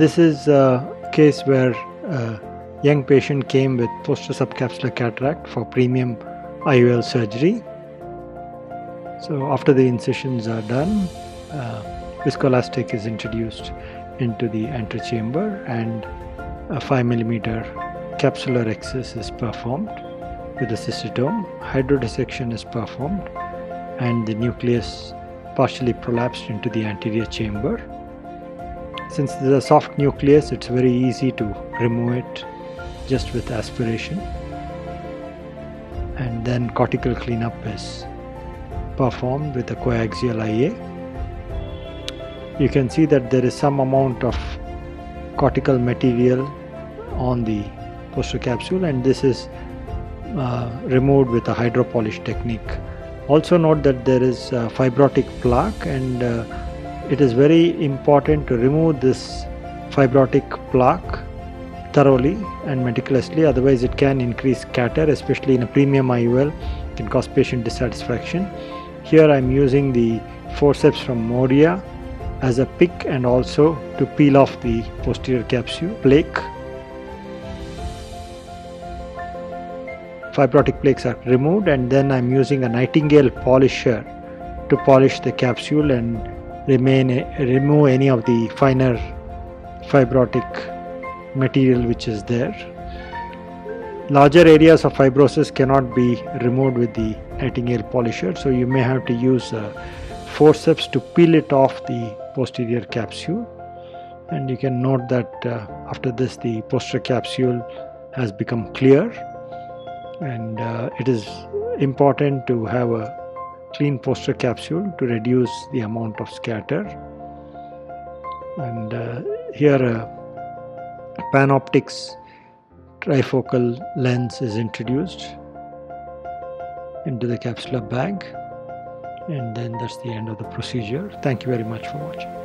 this is a case where a young patient came with posterior subcapsular cataract for premium IOL surgery. So after the incisions are done, uh, viscoelastic is introduced into the antechamber and a 5 millimeter capsulorhexis is performed with a cystotome. Hydrodissection is performed and the nucleus partially prolapsed into the anterior chamber. Since this is a soft nucleus, it's very easy to remove it just with aspiration. And then cortical cleanup is performed with a coaxial IA. You can see that there is some amount of cortical material on the posterior capsule and this is uh, removed with a hydropolish technique. Also note that there is fibrotic plaque and uh, it is very important to remove this fibrotic plaque thoroughly and meticulously otherwise it can increase scatter especially in a premium IOL can cause patient dissatisfaction. Here I am using the forceps from Moria as a pick and also to peel off the posterior capsule plaque. Fibrotic plaques are removed and then I am using a nightingale polisher to polish the capsule and remain remove any of the finer fibrotic material which is there. Larger areas of fibrosis cannot be removed with the nightingale polisher so you may have to use uh, forceps to peel it off the posterior capsule and you can note that uh, after this the posterior capsule has become clear and uh, it is important to have a clean posterior capsule to reduce the amount of scatter. And uh, here a PanOptix trifocal lens is introduced into the capsular bag. And then that's the end of the procedure. Thank you very much for watching